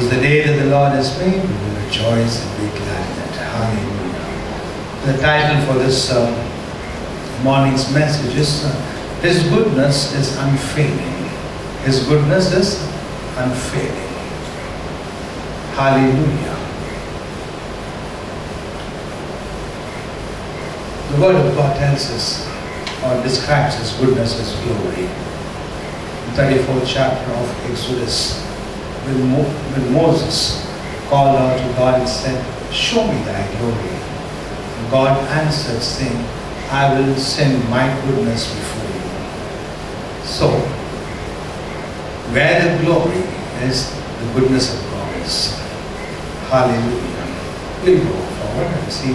Because the day that the Lord has made, we will rejoice and be glad in it. Hallelujah. The title for this uh, morning's message is uh, His goodness is unfailing. His goodness is unfailing. Hallelujah. The Word of God tells us or describes His goodness as glory. The 34th chapter of Exodus, when, Mo- when Moses called out to God and said, Show me thy glory. And God answered, saying, I will send my goodness before you. So, where the glory is, the goodness of God is. Hallelujah. We'll go forward and see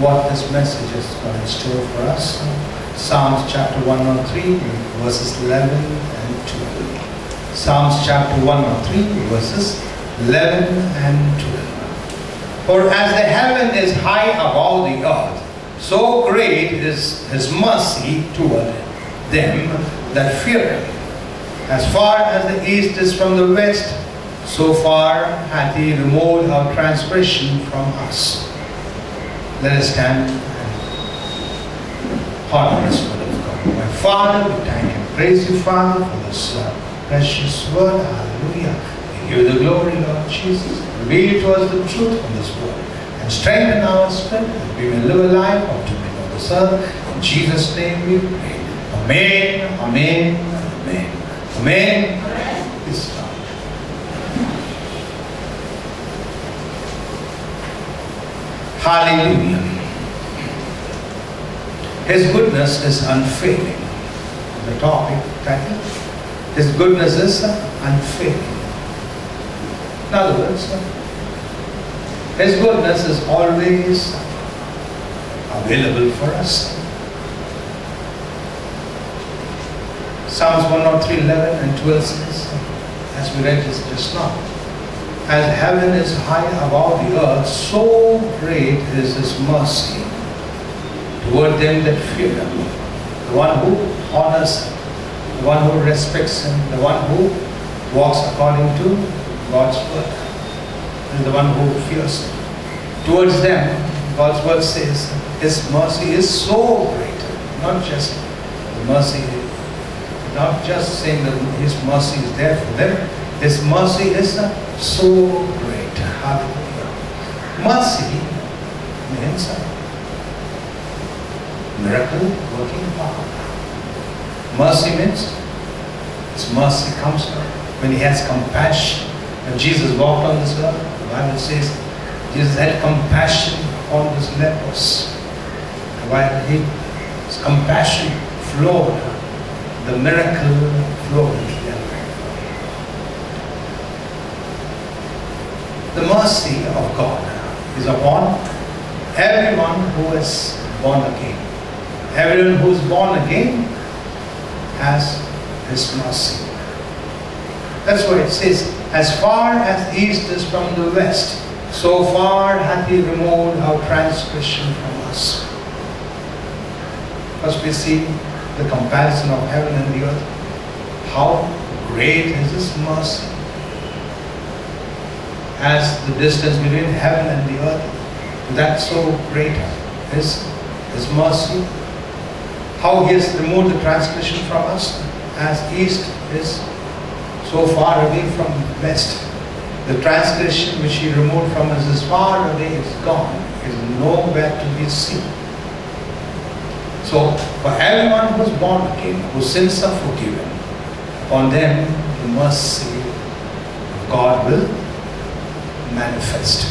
what this message is going to store for us. Psalms chapter 103, verses 11 and 12. Psalms chapter 103, verses 11 and 12. For as the heaven is high above the earth, so great is his mercy toward them that fear him. As far as the east is from the west, so far hath he removed our transgression from us. Let us stand and this word of God. My Father, we thank and praise you, Father, for this uh, precious word. Hallelujah. We give you the glory, Lord Jesus. Reveal to us the truth of this word and strengthen our spirit that we may live a life of dominion on this earth. In Jesus' name we pray. Amen, amen, amen. Amen. Hallelujah. His goodness is unfailing. The topic title. His goodness is unfailing. In other words, His goodness is always available for us. Psalms 103, 11 and 12 says, as we read this just now, as heaven is high above the earth, so great is his mercy toward them that fear him. The one who honors him, the one who respects him, the one who walks according to God's word, and the one who fears him. Towards them, God's word says, his mercy is so great, not just the mercy, not just saying that his mercy is there for them, his mercy is so great. Hallelujah. Mercy means miracle working power. Mercy means His mercy comes when He has compassion. When Jesus walked on this earth, the Bible says Jesus had compassion on these lepers. While he, His compassion flowed, the miracle flowed. The mercy of God is upon everyone who is born again. Everyone who is born again has His mercy. That's why it says, as far as east is from the west, so far hath He removed our transgression from us. First we see the comparison of heaven and the earth. How great is His mercy as the distance between heaven and the earth, that so great is His mercy. How He has removed the transgression from us, as east is so far away from west. The transgression which He removed from us is far away, is gone, is nowhere to be seen. So, for everyone who is born again, whose sins are forgiven, upon them the mercy of God will manifest.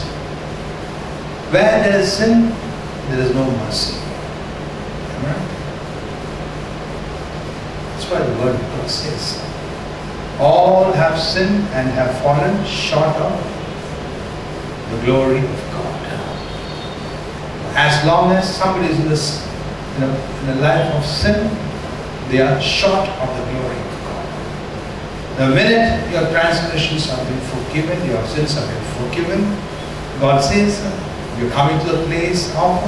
Where there is sin, there is no mercy. Am I right? That's why the word of God says, all have sinned and have fallen short of the glory of God. As long as somebody is in, this, in, a, in a life of sin, they are short of the glory of God. The minute your transgressions have been forgiven, your sins have been forgiven, God says you're coming to the place of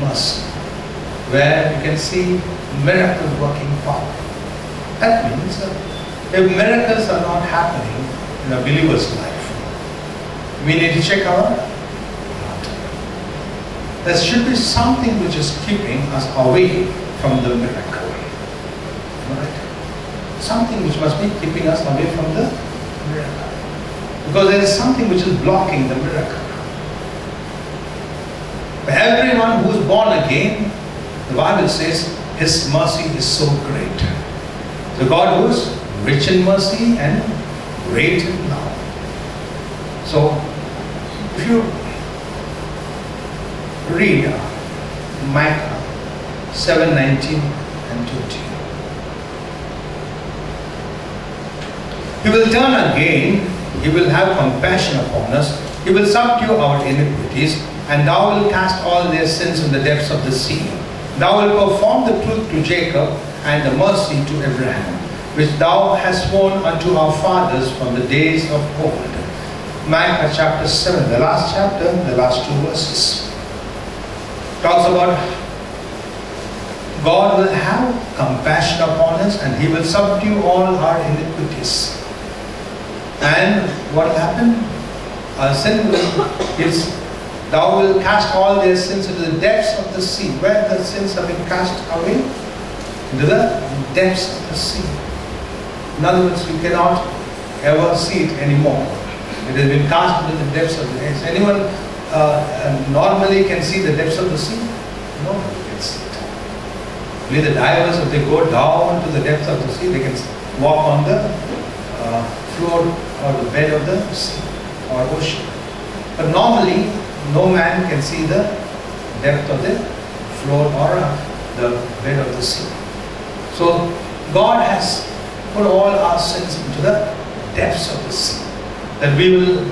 mercy, where you can see miracle working power. That means uh, if miracles are not happening, in a believer's life? We need to check our heart. There should be something which is keeping us away from the miracle. Right? Something which must be keeping us away from the miracle. Because there is something which is blocking the miracle. For everyone who is born again, the Bible says his mercy is so great. The God who is rich in mercy and great in love. So, if you read uh, Micah 7 19 and 20. He will turn again, He will have compassion upon us, He will subdue our iniquities, and thou wilt cast all their sins in the depths of the sea. Thou wilt perform the truth to Jacob and the mercy to Abraham, which thou hast sworn unto our fathers from the days of old. Micah chapter 7, the last chapter, the last two verses. Talks about God will have compassion upon us and He will subdue all our iniquities. And what will happen? Our sin will, thou will cast all their sins into the depths of the sea. Where the sins have been cast away? Into the depths of the sea. In other words, we cannot ever see it anymore. It has been cast into the depths of the sea. Anyone uh, normally can see the depths of the sea? No, one can see it. Only the divers, if they go down to the depths of the sea, they can walk on the uh, floor or the bed of the sea or ocean. But normally, no man can see the depth of the floor or uh, the bed of the sea. So, God has put all our sins into the depths of the sea. That we will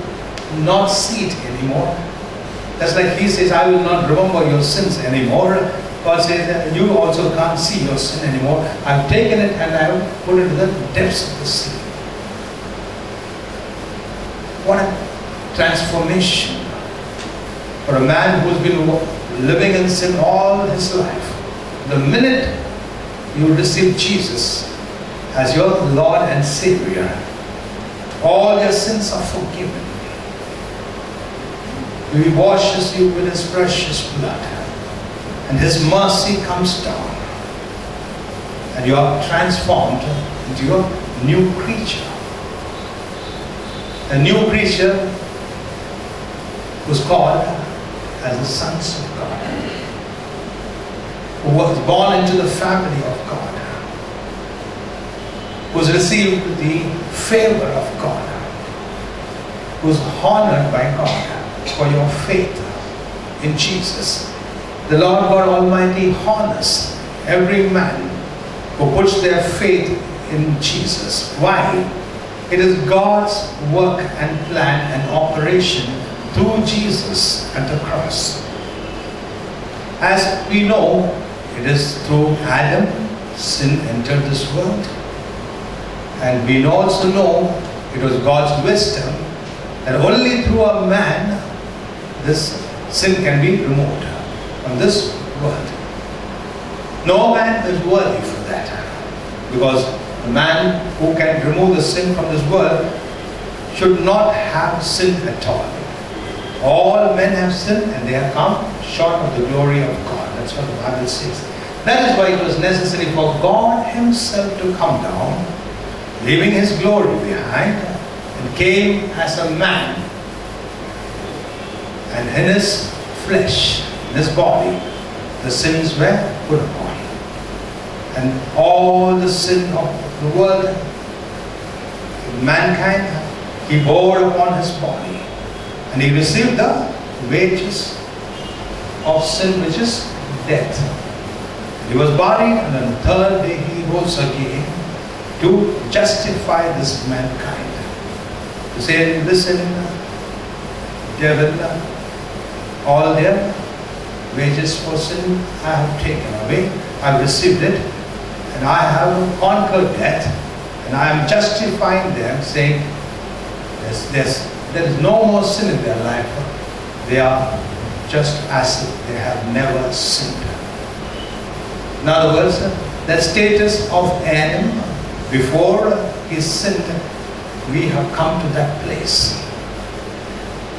not see it anymore. That's like He says, I will not remember your sins anymore. God says you also can't see your sin anymore. I've taken it and I have put it into the depths of the sea. What a transformation for a man who's been living in sin all his life. The minute you receive Jesus as your Lord and Savior, all your sins are forgiven. He washes you with His precious blood, and His mercy comes down, and you are transformed into a new creature. A new creature who's called as the sons of God, who was born into the family of God, who's received the favor of God, who's honored by God for your faith in Jesus. The Lord God Almighty honors every man who puts their faith in Jesus. Why? It is God's work and plan and operation through Jesus at the cross. As we know, it is through Adam sin entered this world. And we also know it was God's wisdom that only through a man this sin can be removed from this world. No man is worthy for that. Because the man who can remove the sin from this world should not have sin at all. All men have sinned and they have come short of the glory of God. That's what the Bible says. That is why it was necessary for God Himself to come down, leaving His glory behind, and came as a man. And in His flesh, in His body, the sins were put upon. Him. And all the sin of the world, mankind, He bore upon His body. And He received the wages of sin, which is death. He was buried, and on the third day he rose again to justify this mankind. To say, listen, devil, all their wages for sin I have taken away, I have received it, and I have conquered death, and I am justifying them, saying, there's, there's, there is no more sin in their life. They are just as if they have never sinned. In other words, the status of Adam before he sinned we have come to that place.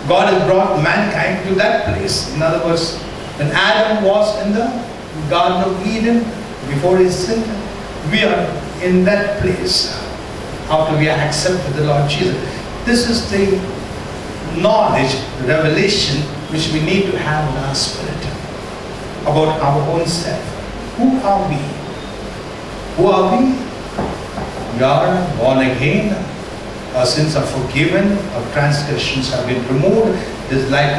God has brought mankind to that place. In other words, when Adam was in the Garden of Eden, before his sin, we are in that place after we accepted the Lord Jesus. This is the knowledge, revelation, which we need to have in our spirit about our own self. Who are we? Who are we? We are born again. Our sins are forgiven. Our transgressions have been removed. It is like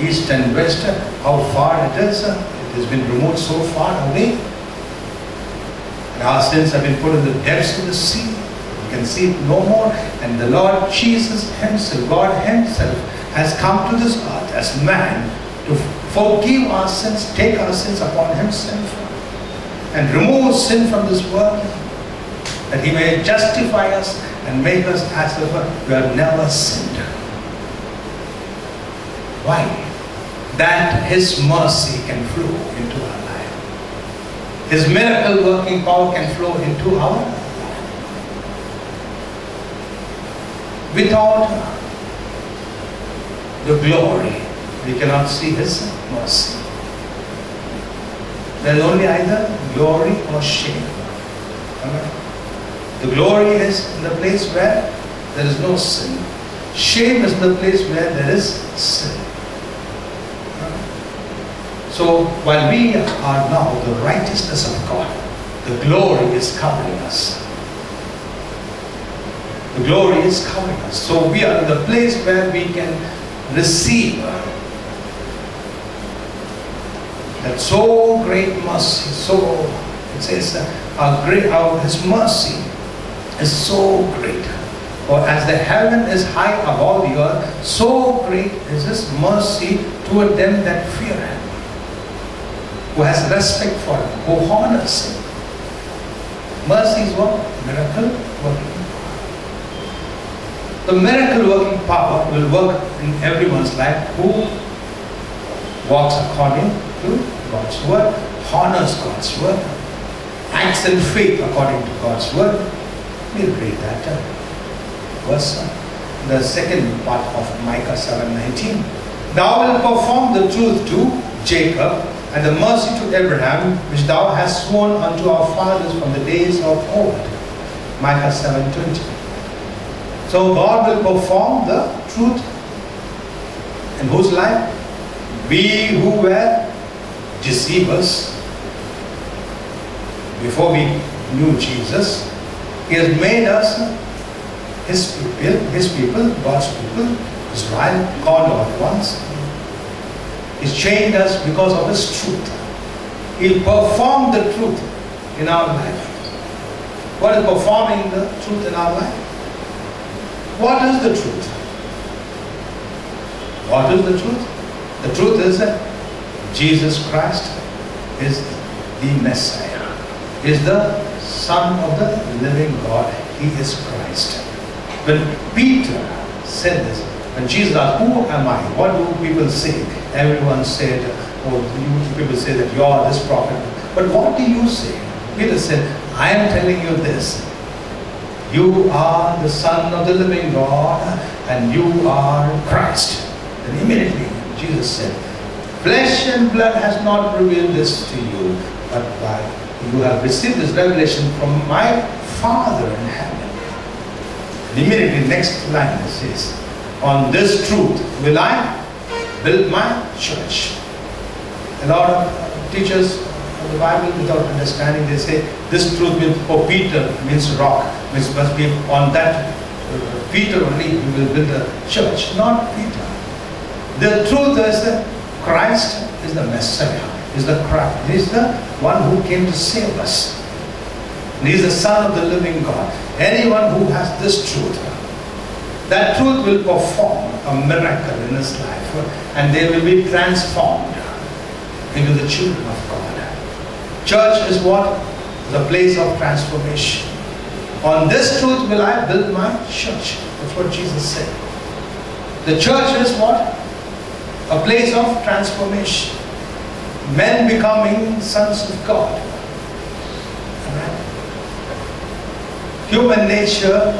east and west. How far it is. It has been removed so far away. And our sins have been put in the depths of the sea. Can see it no more. And the Lord Jesus Himself, God Himself, has come to this earth as man to forgive our sins, take our sins upon Himself, and remove sin from this world, that He may justify us and make us as if we have never sinned. Why? That His mercy can flow into our life. His miracle working power can flow into our life. Without the glory, we cannot see His mercy. There is only either glory or shame. Amen. The glory is in the place where there is no sin. Shame is the place where there is sin. So while we are now the righteousness of God, the glory is covering us. The glory is covering us. So we are in the place where we can receive that so great mercy, so it says our great, our His mercy is so great. For as the heaven is high above the earth, so great is His mercy toward them that fear Him, who has respect for Him, who honors Him. Mercy is what? Miracle working the miracle working power will work in everyone's life who walks according to God's word, honors God's word, acts in faith according to God's word. We'll read that uh, verse, uh, the second part of Micah 7:19. Thou wilt perform the truth to Jacob and the mercy to Abraham, which thou hast sworn unto our fathers from the days of old. Micah 7:20. So God will perform the truth in whose life? We who were deceivers before we knew Jesus, He has made us His people, His people, God's people, Israel, called out once. He's changed us because of His truth. He'll perform the truth in our life. What is performing the truth in our life? What is the truth? What is the truth? The truth is that Jesus Christ is the Messiah, is the Son of the living God. He is Christ. When Peter said this, when Jesus asked, Who am I? What do people say? Everyone said, Oh, you people say that you are this prophet. But what do you say? Peter said, I am telling you this you are the Son of the living God, and you are Christ. And immediately Jesus said, Flesh and blood has not revealed this to you, but by you have received this revelation from my Father in heaven. And immediately next line says, On this truth will I build my church. A lot of teachers of the Bible without understanding, they say this truth means, Peter means rock, means must be on that uh, Peter only we will build a church, not Peter. The truth is that Christ is the Messiah, is the Christ, He is the one who came to save us. He is the Son of the living God. Anyone who has this truth, that truth will perform a miracle in his life and they will be transformed into the children of God. Church is what? The place of transformation. On this truth will I build my church. That's what Jesus said. The church is what? A place of transformation. Men becoming sons of God. Human nature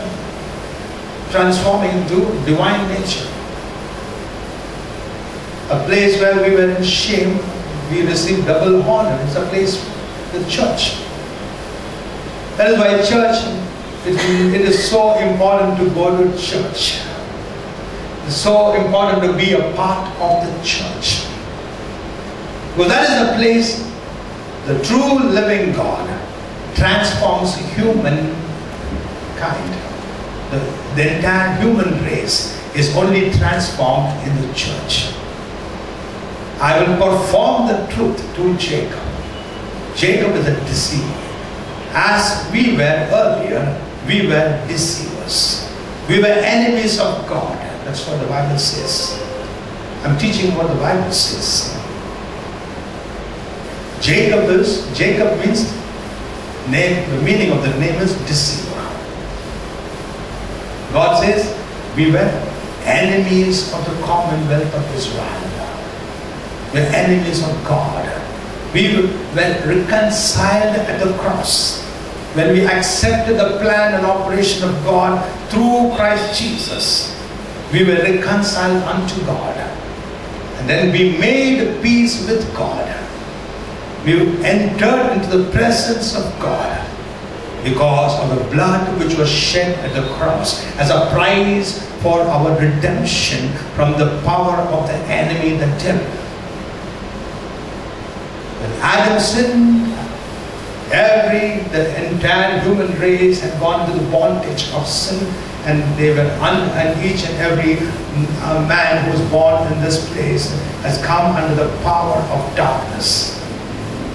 transforming into divine nature. A place where we were in shame, we received double honor. It's a place, the church. That is why church, it, it is so important to go to church. It's so important to be a part of the church. Because that is the place the true living God transforms human kind. The, the entire human race is only transformed in the church. I will perform the truth to Jacob. Jacob is a deceiver. As we were earlier, we were deceivers. We were enemies of God. That's what the Bible says. I'm teaching what the Bible says. Jacob is, Jacob means name, the meaning of the name is deceiver. God says we were enemies of the commonwealth of Israel. We're enemies of God. We were reconciled at the cross. When we accepted the plan and operation of God through Christ Jesus, we were reconciled unto God. And then we made peace with God. We entered into the presence of God because of the blood which was shed at the cross as a price for our redemption from the power of the enemy, the devil. When Adam sinned, every, the entire human race had gone to the bondage of sin and they were, un, and each and every uh, man who was born in this place has come under the power of darkness.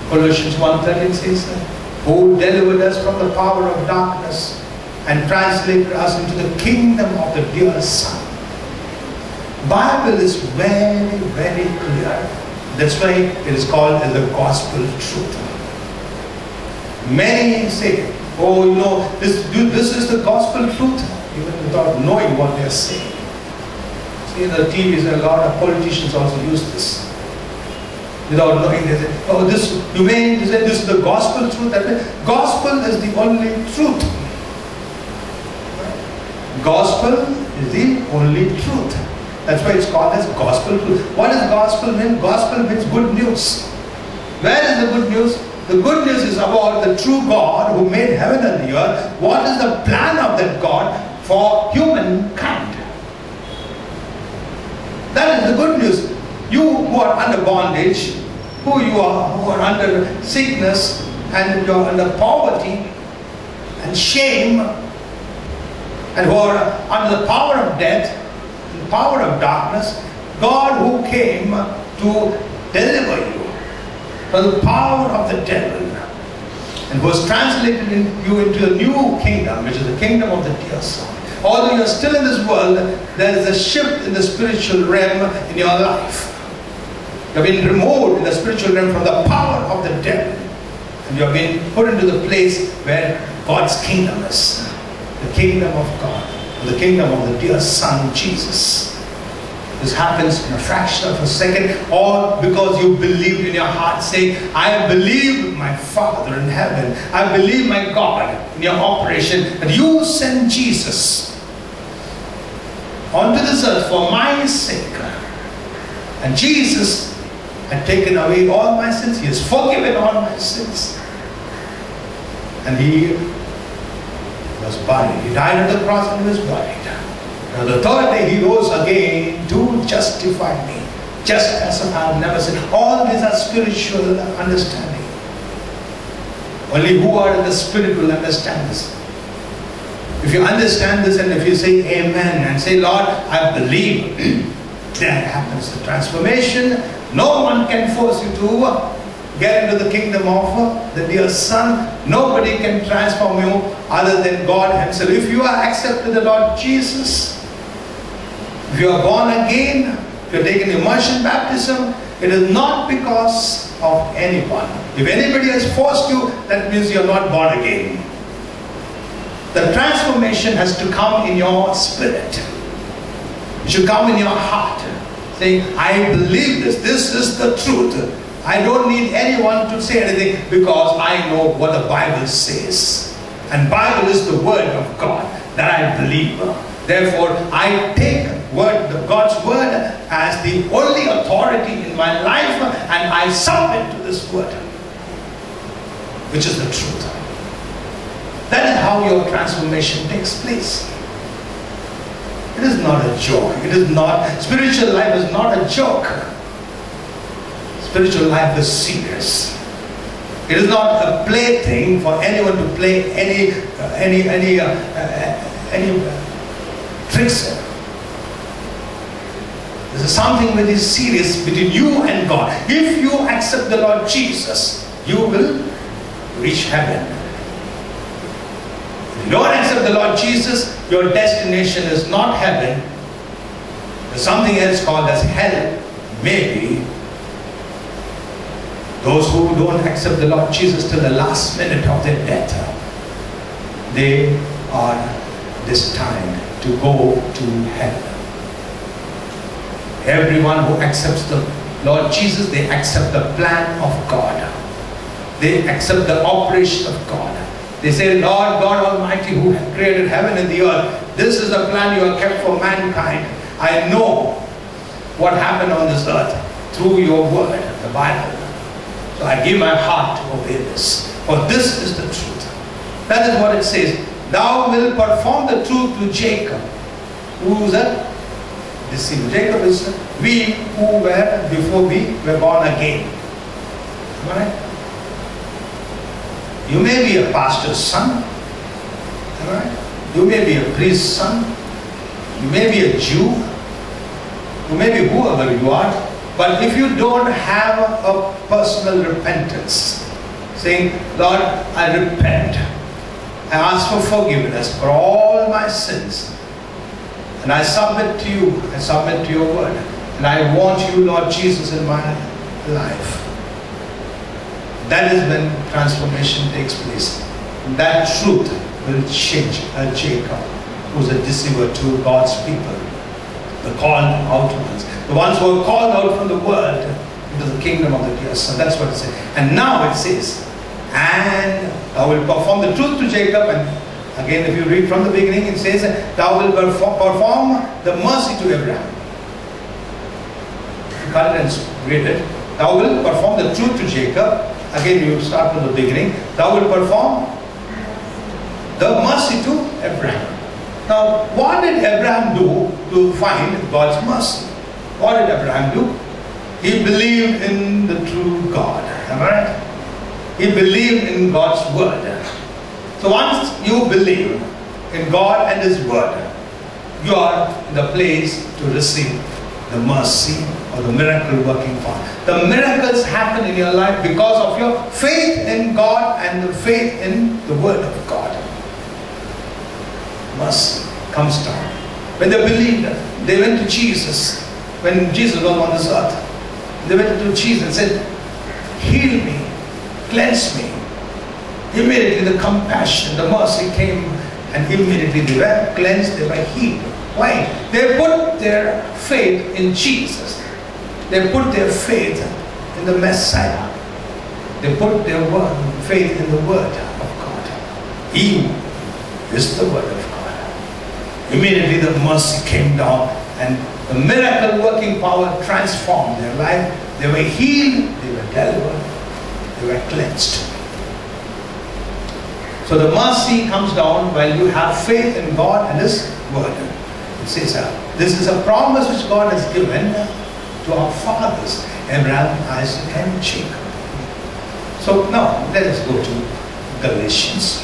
Colossians 1.13 says who delivered us from the power of darkness and translated us into the kingdom of the dear Son. Bible is very, very clear that's why it is called the gospel truth. Many say, oh, you know, this, this is the gospel truth, even without knowing what they are saying. See, the TVs, a lot of politicians also use this. Without knowing, they say, oh, this, you mean to say this is the gospel truth? That gospel is the only truth. Gospel is the only truth. That's why it's called as gospel truth. What does gospel mean? Gospel means good news. Where is the good news? The good news is about the true God who made heaven and the earth. What is the plan of that God for humankind? That is the good news. You who are under bondage, who you are, who are under sickness, and you are under poverty and shame, and who are under the power of death, the power of darkness, God who came to deliver you from the power of the devil and was translated in you into a new kingdom, which is the kingdom of the dear Son. Although you're still in this world, there is a shift in the spiritual realm in your life. You have been removed in the spiritual realm from the power of the devil. And you have been put into the place where God's kingdom is. The kingdom of God the kingdom of the dear Son, Jesus. This happens in a fraction of a second, all because you believed in your heart, say, I believe my Father in heaven. I believe my God in your operation that you sent Jesus onto this earth for my sake. And Jesus had taken away all my sins. He has forgiven all my sins. And he was buried. He died on the cross and he was buried. The third day he rose again to justify me. Just as I have never seen. All these are spiritual understanding. Only who are in the spirit will understand this. If you understand this and if you say amen and say, Lord, I believe, then happens the transformation. No one can force you to get into the kingdom of the dear Son. Nobody can transform you other than God Himself. If you are accepted the Lord Jesus, if you are born again, if you are taken immersion baptism, it is not because of anyone. If anybody has forced you, that means you are not born again. The transformation has to come in your spirit. It should come in your heart. Saying, I believe this. This is the truth. I don't need anyone to say anything because I know what the Bible says. And Bible is the word of God that I believe. Therefore, I take word, God's word as the only authority in my life and I submit to this word, which is the truth. That is how your transformation takes place. It is not a joke. It is not, spiritual life is not a joke. Spiritual life is serious. It is not a plaything for anyone to play any, uh, any, any, uh, uh, any tricks. This is something very serious between you and God. If you accept the Lord Jesus, you will reach heaven. If you don't accept the Lord Jesus, your destination is not heaven. There's something else called as hell, maybe. Those who don't accept the Lord Jesus till the last minute of their death, they are destined to go to hell. Everyone who accepts the Lord Jesus, they accept the plan of God. They accept the operation of God. They say, Lord God Almighty, who created heaven and the earth, this is the plan you have kept for mankind. I know what happened on this earth through your word, the Bible. So I give my heart to obey this. For this is the truth. That is what it says. Thou wilt perform the truth to Jacob. Who is that? Deceiver. Jacob is we who were before we were born again. Right? You may be a pastor's son. Right? You may be a priest's son. You may be a Jew. You may be whoever you are. But if you don't have a personal repentance, saying, Lord, I repent. I ask for forgiveness for all my sins. And I submit to you. I submit to your word. And I want you, Lord Jesus, in my life. That is when transformation takes place. That truth will change a Jacob, who's a deceiver to God's people, the called out ones, the ones who are called out from the world into the kingdom of the dear Son. That's what it says. And now it says, and I will perform the truth to Jacob. And again, if you read from the beginning, it says, thou wilt perform the mercy to Abraham. You cut it and read it, thou wilt perform the truth to Jacob. Again, you start from the beginning. Thou wilt perform the mercy to Abraham. Now, what did Abraham do to find God's mercy? What did Abraham do? He believed in the true God. Am I right? He believed in God's word. So once you believe in God and His word, you are in the place to receive the mercy or the miracle working power. The miracles happen in your life because of your faith in God and the faith in the word of God. Mercy comes down. When they believed, they went to Jesus. When Jesus was on this earth, they went to Jesus and said, Heal me cleanse me. Immediately the compassion, the mercy came and immediately they were cleansed, they were healed. Why? They put their faith in Jesus. They put their faith in the Messiah. They put their faith in the word of God. He is the word of God. Immediately the mercy came down and the miracle working power transformed their life. They were healed, they were delivered, they were cleansed. So the mercy comes down while you have faith in God and His word. It says, this is a promise which God has given to our fathers, Abraham, Isaac, and Jacob. So now let us go to Galatians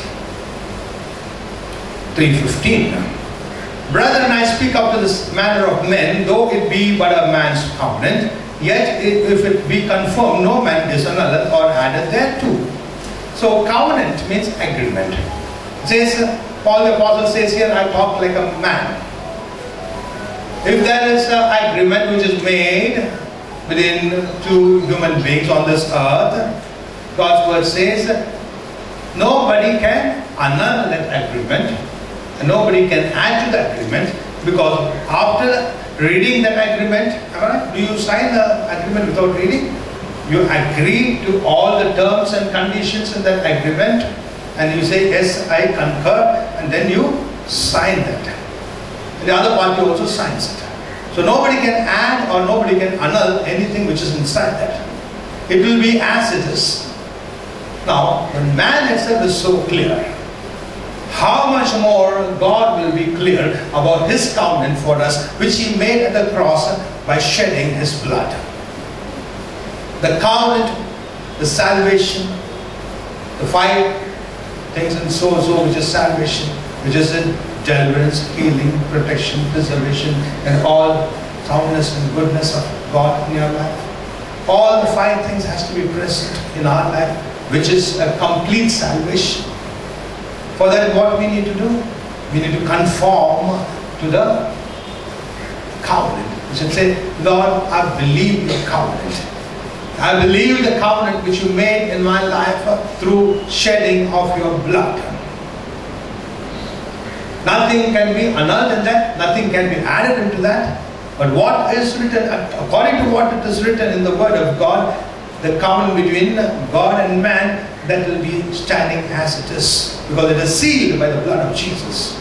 3.15. Brethren, I speak up to this manner of men, though it be but a man's covenant, Yet if it be confirmed, no man disannulleth or addeth thereto. So covenant means agreement. Says, Paul the Apostle says here, I talk like a man. If there is an agreement which is made within two human beings on this earth, God's word says, nobody can annul that agreement, and nobody can add to the agreement, because after reading that agreement, do you sign the agreement without reading? You agree to all the terms and conditions in that agreement and you say, yes, I concur, and then you sign that. and the other party also signs it. So nobody can add or nobody can annul anything which is inside that. It will be as it is. Now, the man itself is so clear. How much more God will be clear about His covenant for us, which He made at the cross by shedding His blood. The covenant, the salvation, the five things and in so which is salvation, which is in deliverance, healing, protection, preservation, and all soundness and goodness of God in your life. All the five things has to be present in our life, which is a complete salvation. For that, what we need to do? We need to conform to the covenant. We should say, Lord, I believe your covenant. I believe the covenant which you made in my life through shedding of your blood. Nothing can be annulled in that, nothing can be added into that. But what is written, according to what it is written in the Word of God, the covenant between God and man, that will be standing as it is. Because it is sealed by the blood of Jesus.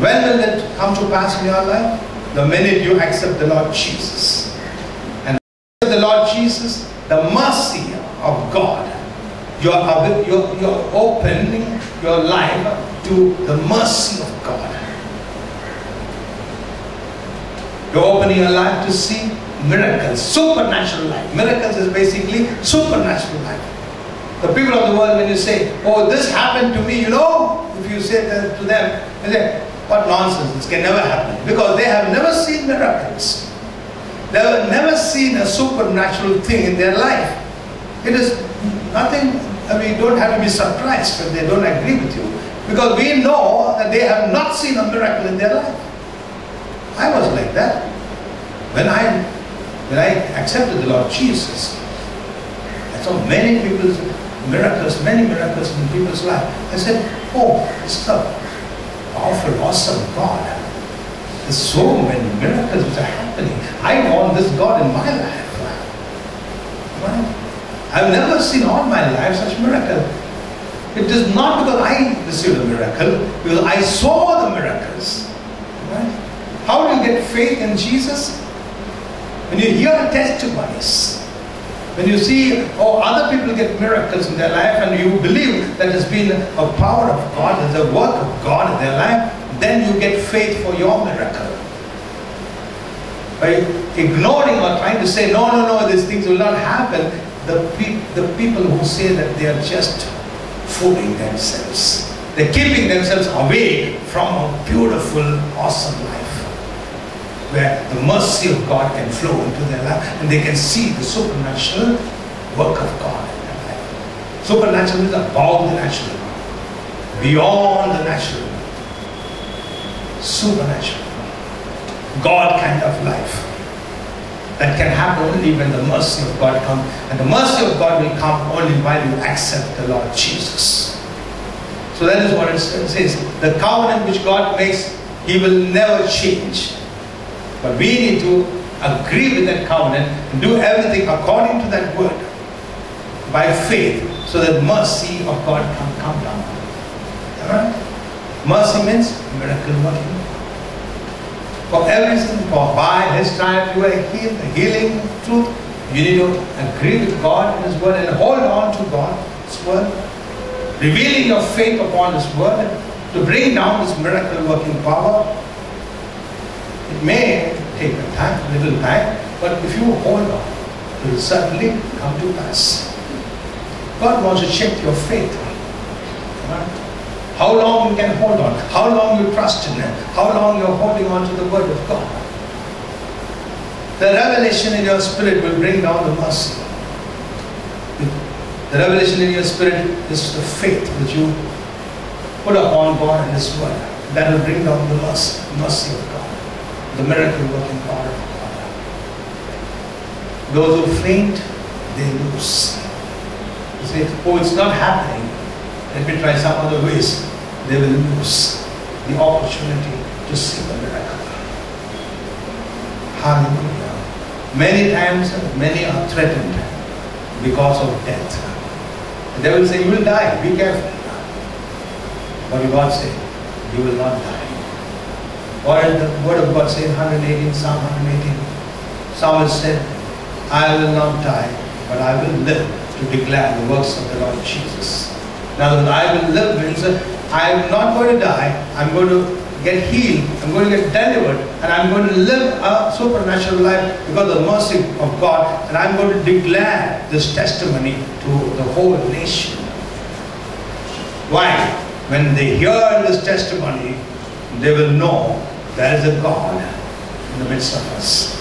When will it come to pass in your life? The minute you accept the Lord Jesus. The Lord Jesus, the mercy of God. You're, you're, you're opening your life to the mercy of God. You're opening your life to see miracles, supernatural life. Miracles is basically supernatural life. The people of the world, when you say, oh, this happened to me, you know, if you say that to them, they say, what nonsense, this can never happen. Because they have never seen miracles. They have never seen a supernatural thing in their life. It is nothing, I mean, don't have to be surprised when they don't agree with you. Because we know that they have not seen a miracle in their life. I was like that. When I when I accepted the Lord Jesus, I saw many people's miracles, many miracles in people's life. I said, oh, this is a powerful, awesome God. There's so many miracles which are happening. I want this God in my life. I've never seen all my life such miracle. It is not because I received a miracle, because I saw the miracles. Right? How do you get faith in Jesus? When you hear testimonies, when you see oh, other people get miracles in their life and you believe that has been a power of God, there's a work of God in their life, then you get faith for your miracle. By ignoring or trying to say, no, no, no, these things will not happen, the, pe the people who say that they are just fooling themselves. They're keeping themselves away from a beautiful, awesome life where the mercy of God can flow into their life and they can see the supernatural work of God in their life. Supernatural is above the natural, beyond the natural, supernatural, God kind of life. That can happen only when the mercy of God comes. And the mercy of God will come only while you accept the Lord Jesus. So that is what it says. The covenant which God makes, He will never change. But we need to agree with that covenant and do everything according to that word by faith so that mercy of God can come down. Alright? Mercy means miracle working. For everything, for by his stripes you are healed, healing truth. You need to agree with God and His word and hold on to God's word. Revealing your faith upon His word to bring down this miracle working power it may take a time, little time, but if you hold on, it will certainly come to pass. God wants to check your faith. Right? How long you can hold on, how long you trust in Him, how long you're holding on to the Word of God. The revelation in your spirit will bring down the mercy. The revelation in your spirit is the faith that you put upon God and His Word. That will bring down the mercy, mercy of God the miracle working power of God. Those who faint, they lose. You say, oh, it's not happening. Let me try some other ways. They will lose the opportunity to see the miracle. Hallelujah. Many times, many are threatened because of death. They will say, you will die, be careful. But God said, you will not die. Did the word of God say in 118, Psalm 118? Psalmist said, I will not die, but I will live to declare the works of the Lord Jesus. Now, I will live means I am not going to die, I'm going to get healed, I'm going to get delivered, and I'm going to live a supernatural life because of the mercy of God, and I'm going to declare this testimony to the whole nation. Why? When they hear this testimony, they will know there is a God in the midst of us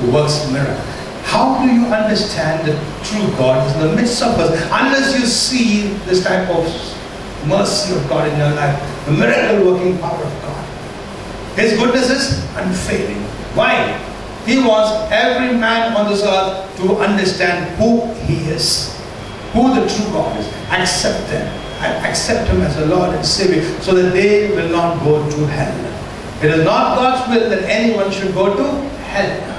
who works miracles. How do you understand the true God is in the midst of us unless you see this type of mercy of God in your life, the miracle working power of God? His goodness is unfailing. Why? He wants every man on this earth to understand who he is, who the true God is. Accept them. Accept him as a Lord and Savior so that they will not go to hell. It is not God's will that anyone should go to hell.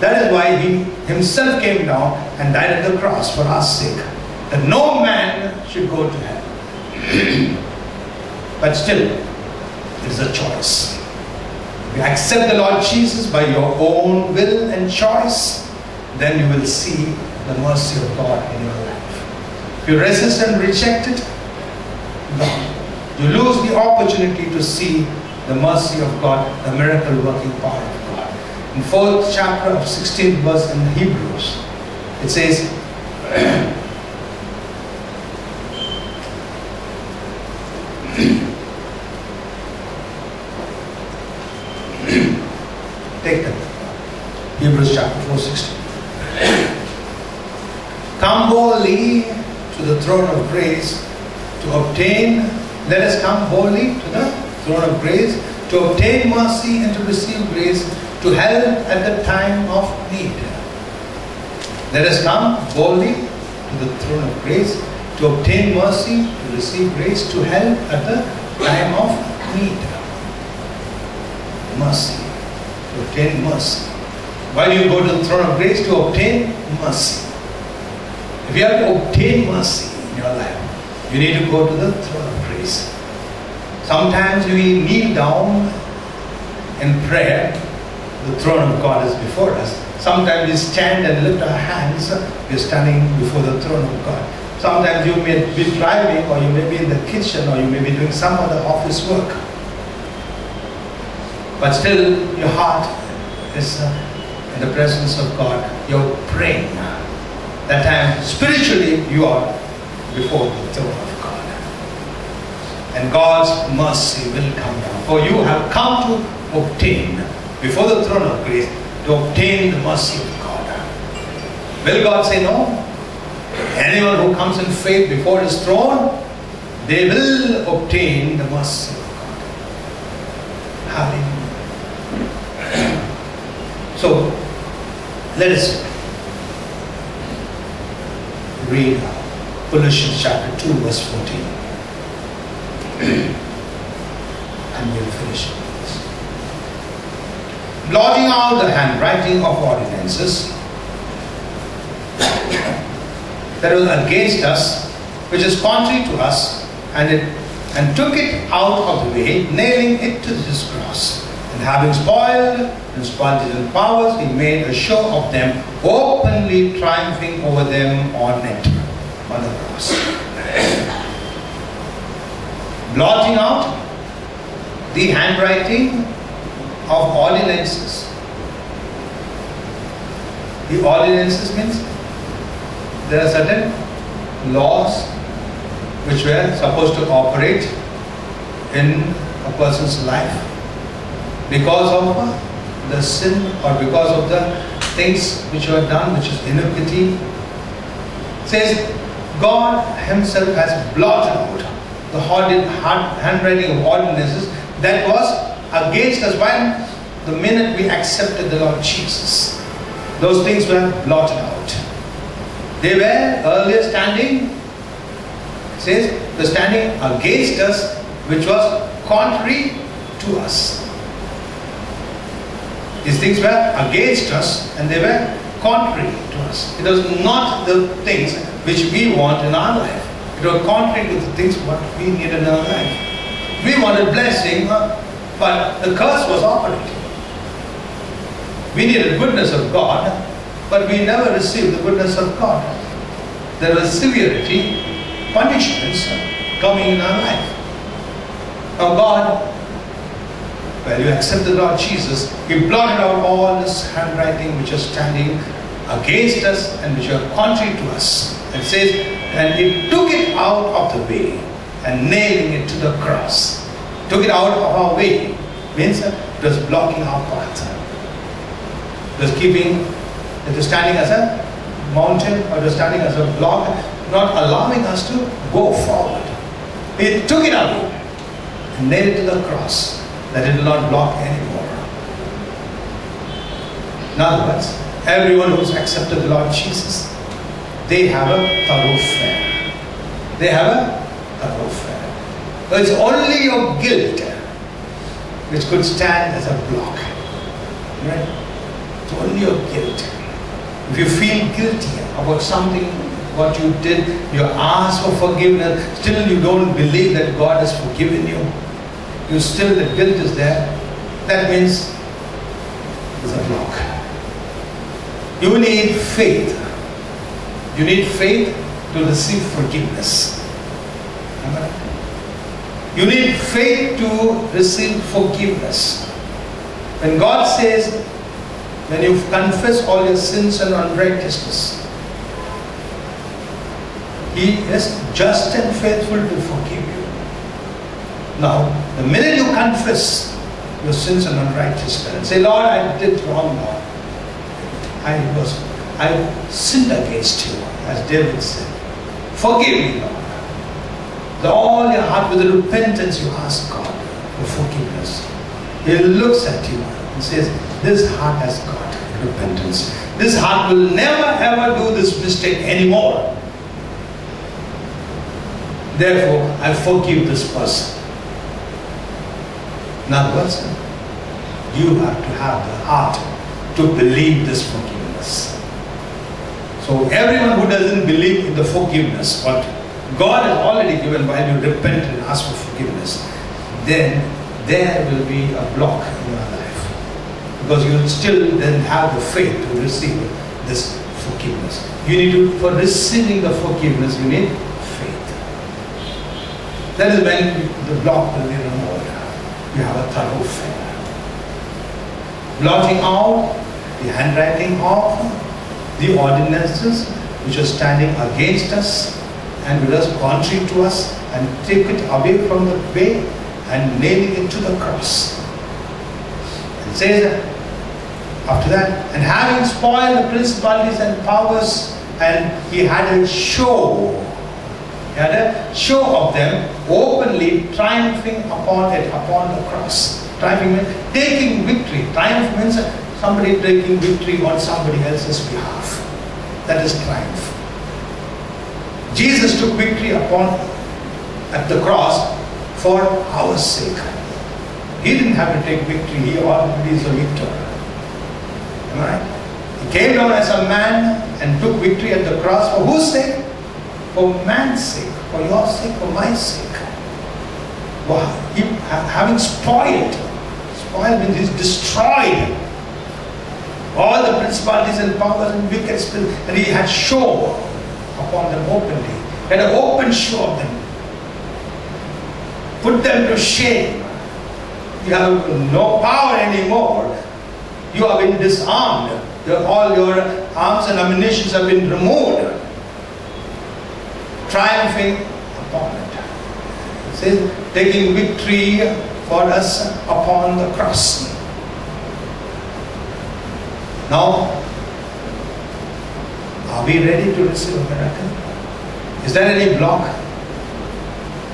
That is why he himself came down and died at the cross for our sake. That no man should go to hell. but still, it is a choice. If you accept the Lord Jesus by your own will and choice, then you will see the mercy of God in your life. If you resist and reject it, no. You lose the opportunity to see the mercy of God, the miracle working power. In fourth chapter of 16th verse in Hebrews, it says, Take that. Hebrews chapter 4, 16. Come boldly to the throne of grace to obtain, let us come boldly to the throne of grace to obtain mercy and to receive grace to help at the time of need. Let us come boldly to the throne of grace to obtain mercy, to receive grace, to help at the time of need. Mercy. To obtain mercy. Why do you go to the throne of grace? To obtain mercy. If you have to obtain mercy in your life, you need to go to the throne of grace. Sometimes we kneel down in prayer, the throne of God is before us. Sometimes we stand and lift our hands, we're standing before the throne of God. Sometimes you may be driving, or you may be in the kitchen, or you may be doing some other office work. But still, your heart is uh, in the presence of God. You're praying. That time, spiritually, you are before the throne of God. And God's mercy will come down. For you have come to obtain, before the throne of grace, to obtain the mercy of God. Will God say no? Anyone who comes in faith before his throne, they will obtain the mercy of God. Hallelujah. So, let us read Colossians chapter 2, verse 14. and we'll finish. Blotting out the handwriting of ordinances that was against us, which is contrary to us, and it and took it out of the way, nailing it to his cross. And having spoiled principalities powers, he made a show of them, openly triumphing over them on it, on the cross. Blotting out the handwriting of ordinances. The ordinances means there are certain laws which were supposed to operate in a person's life because of the sin or because of the things which were done, which is iniquity. Says God Himself has blotted out the handwriting of ordinances that was against us when the minute we accepted the Lord Jesus. Those things were blotted out. They were earlier standing, says, the standing against us, which was contrary to us. These things were against us and they were contrary to us. It was not the things which we want in our life. It was contrary to the things what we need in our life. We wanted blessing, But the curse was operating. We needed goodness of God, but we never received the goodness of God. There was severity, punishments coming in our life. Now God, well, you accept the Lord Jesus, He blotted out all this handwriting which is standing against us and which are contrary to us. And says, and He took it out of the way and nailing it to the cross. Took it out of our way. Means it was blocking our path. It was keeping, it was standing as a mountain or it was standing as a block, not allowing us to go forward. He took it out and nailed it to the cross that it will not block anymore. In other words, everyone who's accepted the Lord Jesus, they have a thoroughfare. They have a thoroughfare. It's only your guilt which could stand as a block. Right? It's only your guilt. If you feel guilty about something, what you did, you ask for forgiveness, still you don't believe that God has forgiven you, you still, the guilt is there, that means there's a block. You need faith. You need faith to receive forgiveness. You need faith to receive forgiveness. When God says, when you confess all your sins and unrighteousness, He is just and faithful to forgive you. Now, the minute you confess your sins and unrighteousness and say, Lord, I did wrong, Lord. I was, I sinned against you, as David said. Forgive me, Lord. With all your heart, with repentance, you ask God for forgiveness. He looks at you and says, This heart has got repentance. This heart will never ever do this mistake anymore. Therefore, I forgive this person. In other words, you have to have the heart to believe this forgiveness. So everyone who doesn't believe in the forgiveness, what God has already given while you repent and ask for forgiveness, then there will be a block in your life. Because you still then have the faith to receive this forgiveness. You need to, for receiving the forgiveness, you need faith. That is when the block will be removed. You have a thorough faith. Blotting out the handwriting of the ordinances which are standing against us and which are contrary to us and take it away from the way and nailing it to the cross. It says after that, and having spoiled the principalities and powers, and he had a show. He had a show of them openly triumphing upon it, upon the cross. Triumphing means taking victory. Triumph means somebody taking victory on somebody else's behalf. That is triumph. Jesus took victory upon at the cross for our sake. He didn't have to take victory, he already is a victor. Am I right? He came down as a man and took victory at the cross for whose sake? For man's sake, for your sake, for my sake. Well, he, having spoiled, spoiled means he's destroyed all the principalities and powers and wicked spirits, and he had show upon them openly. Had an open show of them. Put them to shame. You have no power anymore. You have been disarmed. Your, all your arms and ammunitions have been removed. Triumphing upon it. It says, taking victory for us upon the cross. Now, are we ready to receive a miracle? Is there any block?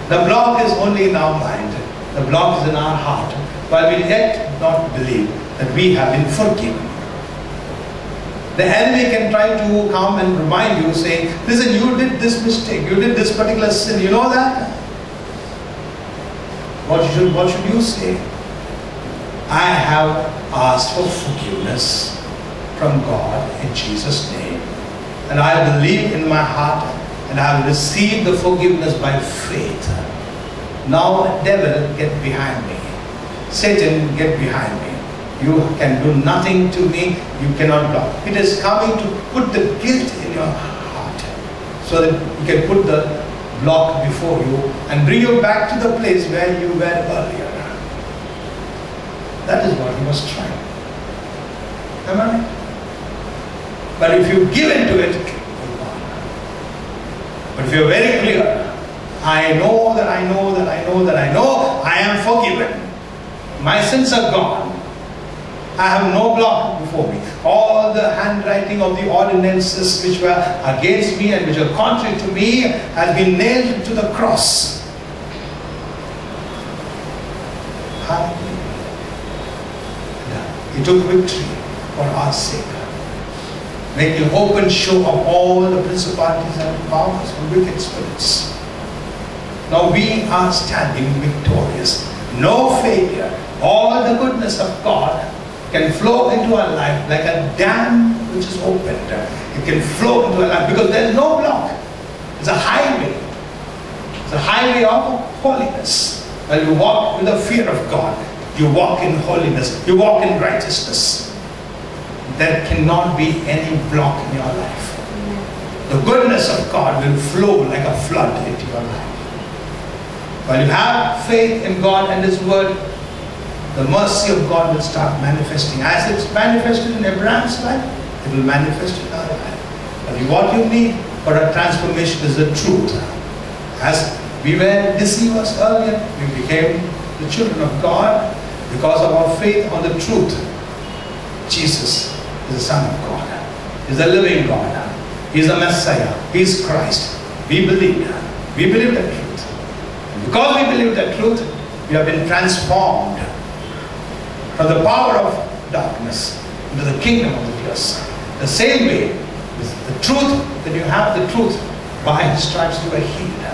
The block is only in our mind. The block is in our heart. While we yet not believe that we have been forgiven. The enemy can try to come and remind you, saying, Listen, you did this mistake, you did this particular sin, you know that? What should, what should you say? I have asked for forgiveness from God in Jesus' name. And I believe in my heart and I have received the forgiveness by faith. Now, devil, get behind me. Satan, get behind me. You can do nothing to me. You cannot block. It is coming to put the guilt in your heart so that you can put the block before you and bring you back to the place where you were earlier. That is what he was trying. Am I right? But if you give in to it. But if you're very clear, I know that I know that I know that I know I am forgiven. My sins are gone. I have no block before me. All the handwriting of the ordinances which were against me and which were contrary to me has been nailed to the cross. Hallelujah. He took victory for our sake. Making open show of all the principalities and powers and wicked spirits. Now we are standing victorious. No failure. All the goodness of God can flow into our life like a dam which is opened. It can flow into our life because there is no block. It's a highway. It's a highway of holiness. When you walk with the fear of God, you walk in holiness, you walk in righteousness. There cannot be any block in your life. The goodness of God will flow like a flood into your life. While you have faith in God and His Word, the mercy of God will start manifesting. As it's manifested in Abraham's life, it will manifest in our life. But what you need for a transformation is the truth. As we were deceivers earlier, we became the children of God because of our faith on the truth. Jesus is the Son of God. He's the living God. He's the Messiah. He's Christ. We believe. We believe the truth. And because we believe the truth, we have been transformed from the power of darkness into the kingdom of the dear Son. The same way, the truth that you have the truth, by his stripes you are healed.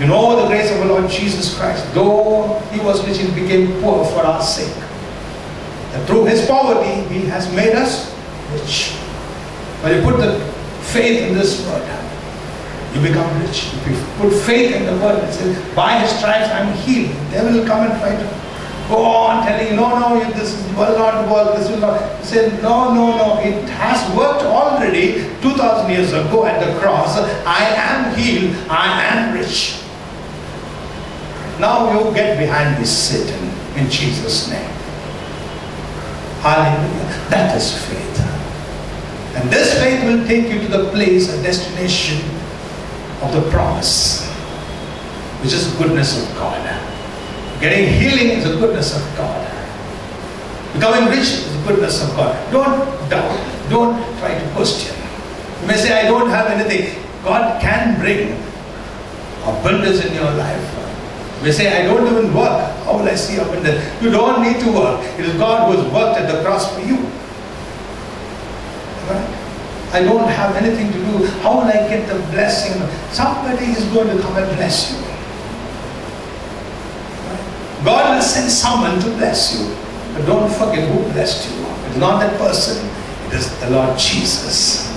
You know the grace of the Lord Jesus Christ, though he was rich, he became poor for our sake. Through his poverty, he has made us rich. When you put the faith in this word, you become rich. If you put faith in the word and say, by his stripes I'm healed, the devil will come and to go on telling you, no, no, this will not work, this will not. He said, no, no, no, it has worked already 2,000 years ago at the cross. I am healed, I am rich. Now you get behind this Satan in Jesus' name. Hallelujah. That is faith. And this faith will take you to the place, a destination of the promise, which is the goodness of God. Getting healing is the goodness of God. Becoming rich is the goodness of God. Don't doubt. Don't try to question. You may say, I don't have anything. God can bring abundance in your life. You may say, I don't even work. How will I see up in there? You don't need to work. It is God who has worked at the cross for you. Right? I don't have anything to do. How will I get the blessing? Somebody is going to come and bless you. God will send someone to bless you. But don't forget who blessed you. It's not that person, it is the Lord Jesus.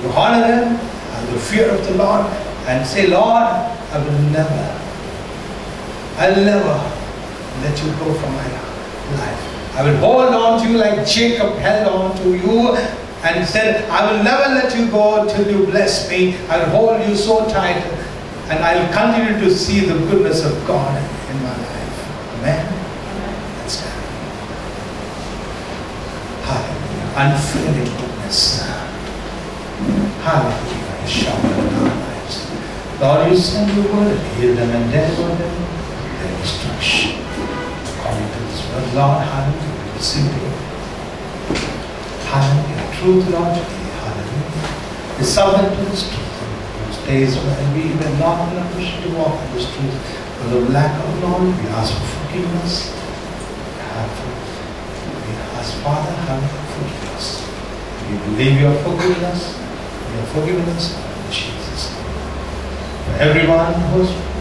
You honor Him and the fear of the Lord and say, Lord, I will never, I'll never let you go from my life. I will hold on to you like Jacob held on to you and said, I will never let you go till you bless me. I'll hold you so tight and I'll continue to see the goodness of God in my life. Amen. Let's stand. Hallelujah. Unfailing goodness. Hallelujah. Shower in our lives. Lord, you send your word, heal them and deliver them their destruction. According to this word, Lord, hallelujah. It. Hallelujah. Truth, Lord, hallelujah. Is subject to this truth days when we were not in a position to walk in this truth. For the lack of knowledge, we ask for forgiveness. We ask, Father, have forgiveness. We believe you have forgiven us. You have forgiven us in Jesus' For everyone who is forgiven,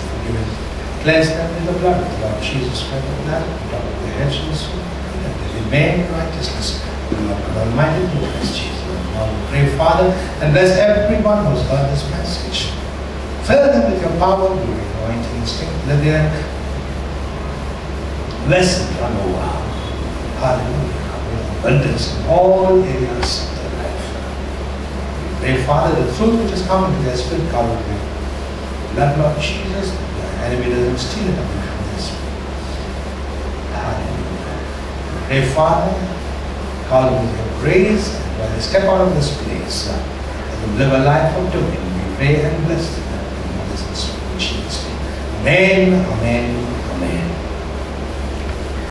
cleanse them with the blood of Lord Jesus of Nazareth, blood of the and the soul, and they remain in righteousness. The Lord God Almighty, bless Jesus. We pray, Father, and bless everyone who's heard this message. Fill them with your power, your anointing, strength. Let their blessing run over. Hallelujah. With abundance in all areas of their life. Pray, Father, the fruit which has come into their spirit, will bring. Let Lord Jesus, away from this. Hallelujah. We pray, Father, God with your grace, and when they step out of this place, uh, them live a life of dominion. We pray and bless them. Amen, amen, amen.